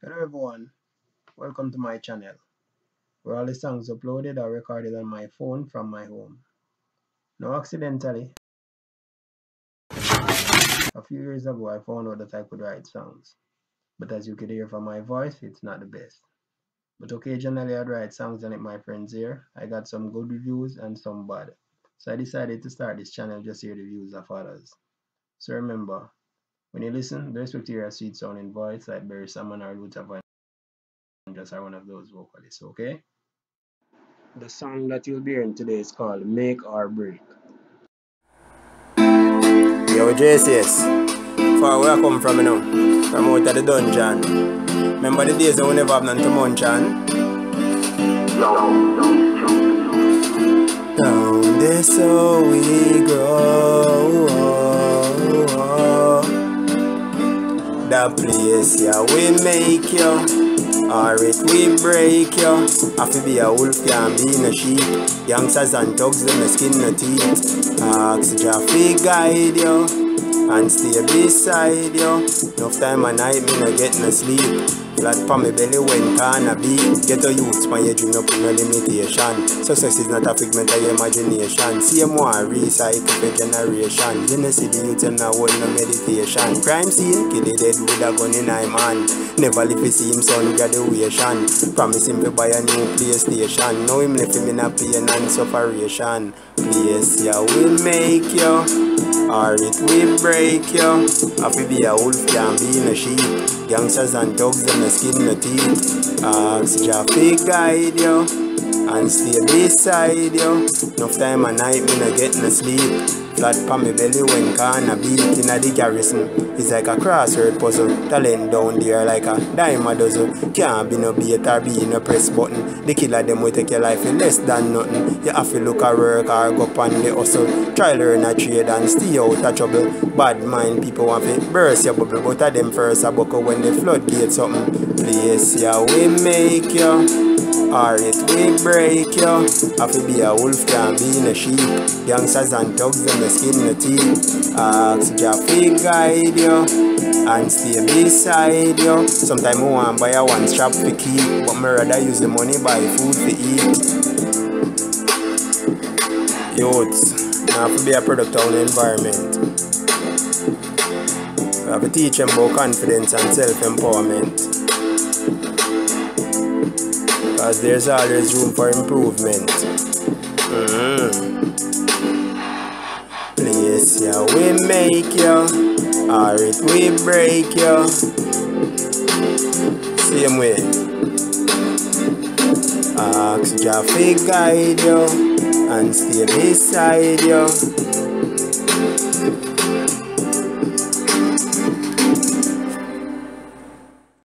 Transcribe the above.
Hello everyone, welcome to my channel where all the songs uploaded are recorded on my phone from my home. Now accidentally, a few years ago I found out that I could write songs, but as you could hear from my voice, it's not the best. But occasionally I'd write songs and let my friends hear. I got some good reviews and some bad. So I decided to start this channel just to hear the views of others. So remember, when you listen, be respect to your sweet sounding voice like Beres Hammond or Luther Vandross are one of those vocalists, okay? The song that you'll be hearing today is called Make or Break. Yo, JCS, far where I come from, you know, from out of the dungeon. Remember the days when we never have none to munch on? Down this so we grow the place, yeah, we make you. It we break you. Have to be a wolf, can't be no sheep. Youngsters and thugs, them the skin no teeth. Ask Jah fi guide you. And stay beside you. Enough time a night, me no get no sleep. Flat pa me belly when can I be? Get a youth my dream up no limitation. Success is not a figment of imagination. Same one recycle for generation. You know see the youth them now hold no meditation. Crime scene, kill the dead with a gun in him hand Never live to see him son graduation. Promise him to buy a new PlayStation. Now him left him in a pain and sufferation. Place yeah we make you Or it will break you to be a wolf can't be no sheep. Gangsters and thugs them no skin no teeth. Ask Jah fi guide you And stay beside you Enough time a night me no get no sleep. Flat pa me belly when can a beat inna the garrison. It's like a crossword puzzle. Talent down there like a dime a dozen. Can't be no bait or be no press button. The killer them will take your life in less than nothing. You have to look at work or go on the hustle. Try learn a trade and stay out of trouble. Bad mind people want to burst your bubble But of them first a buckle when the floodgates open Place yeah we make you or it will break you. Have to be a wolf, can't be a sheep. Youngsters and thugs, them the skin the teeth. Ask Jah fi guide you and stay beside you. Sometimes I want buy a one strap to keep, but me rather use the money buy food to eat. Youths, now to be a product the environment. We have to teach them about confidence and self-empowerment. Cause there's always room for improvement. Mm. Place yeah, we make you, or it we break you. Same way. Ask Jah fi guide you and stay beside you.